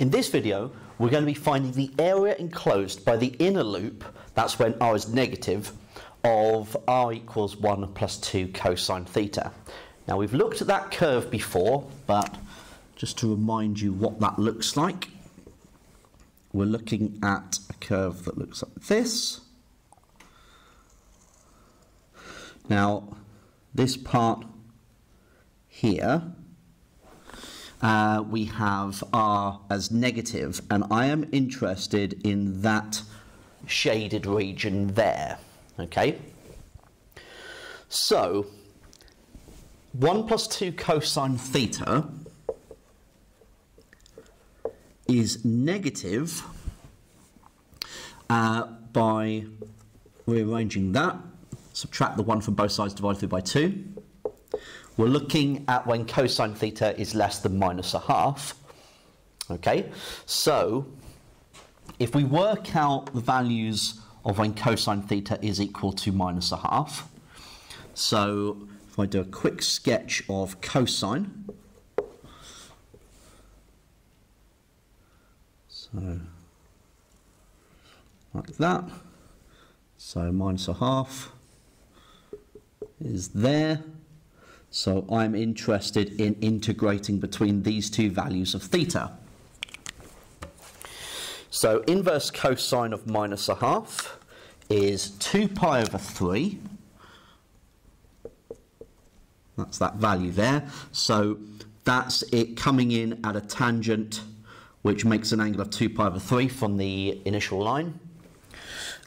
In this video, we're going to be finding the area enclosed by the inner loop, that's when r is negative, of r equals 1 plus 2 cosine theta. Now we've looked at that curve before, but just to remind you what that looks like, we're looking at a curve that looks like this. Now, this part here, uh, we have r as negative, and I am interested in that shaded region there. Okay? So, 1 plus 2 cosine theta is negative uh, by rearranging that. Subtract the 1 from both sides, divide through by 2. We're looking at when cosine theta is less than minus a half. Okay, so if we work out the values of when cosine theta is equal to minus a half, so if I do a quick sketch of cosine, so like that, so minus a half is there. So I'm interested in integrating between these two values of theta. So inverse cosine of minus a half is 2 pi over 3. That's that value there. So that's it coming in at a tangent which makes an angle of 2 pi over 3 from the initial line.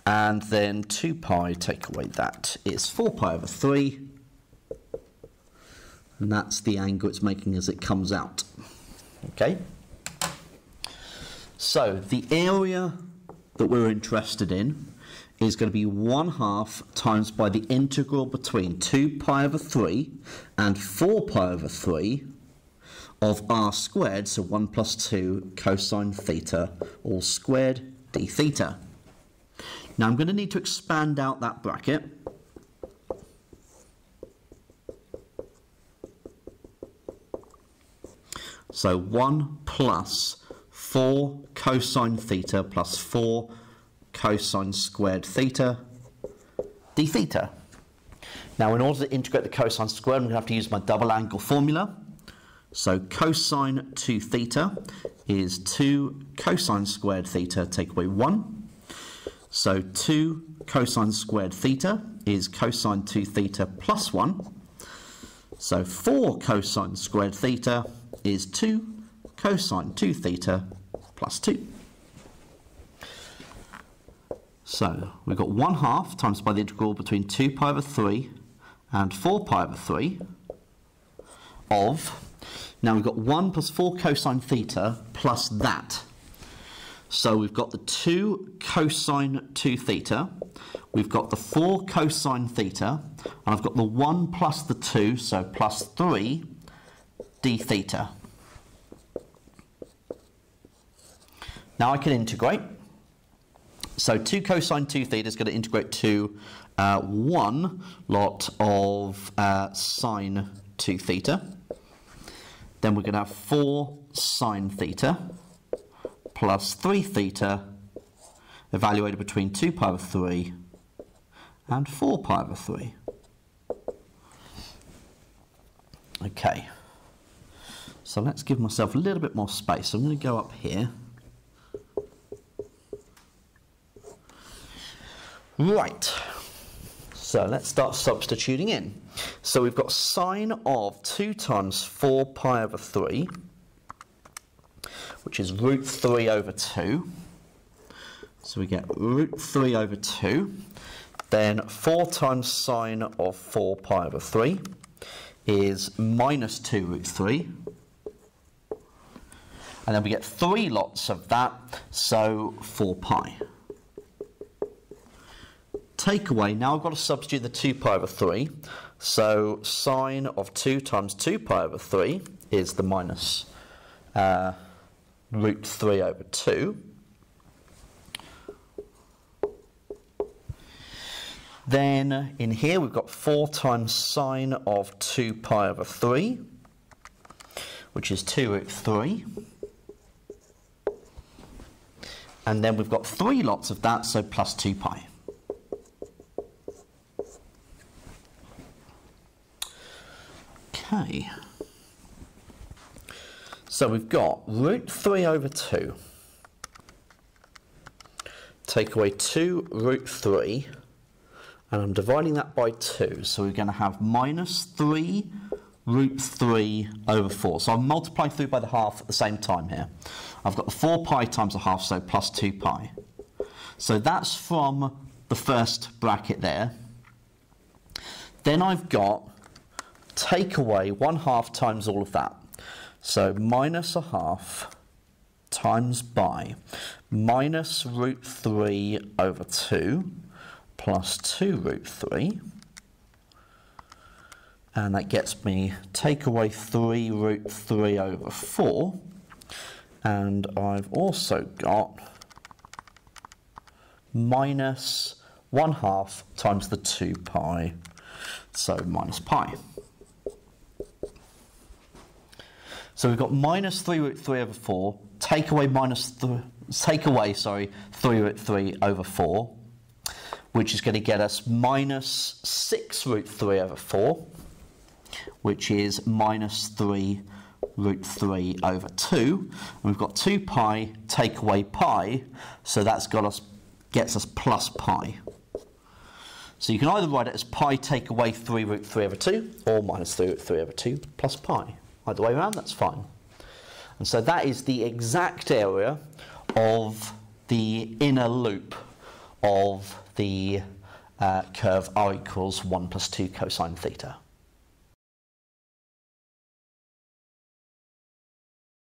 And then 2 pi, take away that, is 4 pi over 3 and that's the angle it's making as it comes out. Okay? So the area that we're interested in is going to be 1 half times by the integral between 2 pi over 3 and 4 pi over 3 of r squared, so 1 plus 2 cosine theta, all squared d theta. Now I'm going to need to expand out that bracket So 1 plus 4 cosine theta plus 4 cosine squared theta d theta. Now in order to integrate the cosine squared, I'm going to have to use my double angle formula. So cosine 2 theta is 2 cosine squared theta take away 1. So 2 cosine squared theta is cosine 2 theta plus 1. So 4 cosine squared theta is 2 cosine 2 theta plus 2. So we've got 1 half times by the integral between 2 pi over 3 and 4 pi over 3 of, now we've got 1 plus 4 cosine theta plus that. So we've got the 2 cosine 2 theta, we've got the 4 cosine theta, and I've got the 1 plus the 2, so plus 3 d theta. Now I can integrate. So 2 cosine 2 theta is going to integrate to uh, 1 lot of uh, sine 2 theta. Then we're going to have 4 sine theta plus 3 theta evaluated between 2 pi over 3 and 4 pi over 3. Okay. So let's give myself a little bit more space. I'm going to go up here. Right. So let's start substituting in. So we've got sine of 2 times 4 pi over 3, which is root 3 over 2. So we get root 3 over 2. Then 4 times sine of 4 pi over 3 is minus 2 root 3 and then we get three lots of that, so 4 pi. Take away, now I've got to substitute the 2 pi over 3, so sine of 2 times 2 pi over 3 is the minus uh, root 3 over 2. Then in here we've got 4 times sine of 2 pi over 3, which is 2 root 3. And then we've got three lots of that, so plus 2 pi. Okay. So we've got root 3 over 2. Take away 2 root 3, and I'm dividing that by 2. So we're going to have minus 3 root 3 over 4. So I'm multiplying through by the half at the same time here. I've got the 4 pi times a half, so plus 2 pi. So that's from the first bracket there. Then I've got take away 1 half times all of that. So minus a half times by minus root 3 over 2 plus 2 root 3 and that gets me take away 3 root 3 over 4 and I've also got minus 1 half times the 2 pi. So minus pi. So we've got minus 3 root 3 over 4 take away minus take away sorry 3 root 3 over 4 which is going to get us minus 6 root 3 over 4 which is minus 3 root 3 over 2. And we've got 2 pi take away pi, so that's got us gets us plus pi. So you can either write it as pi take away 3 root 3 over 2 or minus 3 root 3 over 2 plus pi. Either way around, that's fine. And so that is the exact area of the inner loop of the uh, curve r equals 1 plus 2 cosine theta.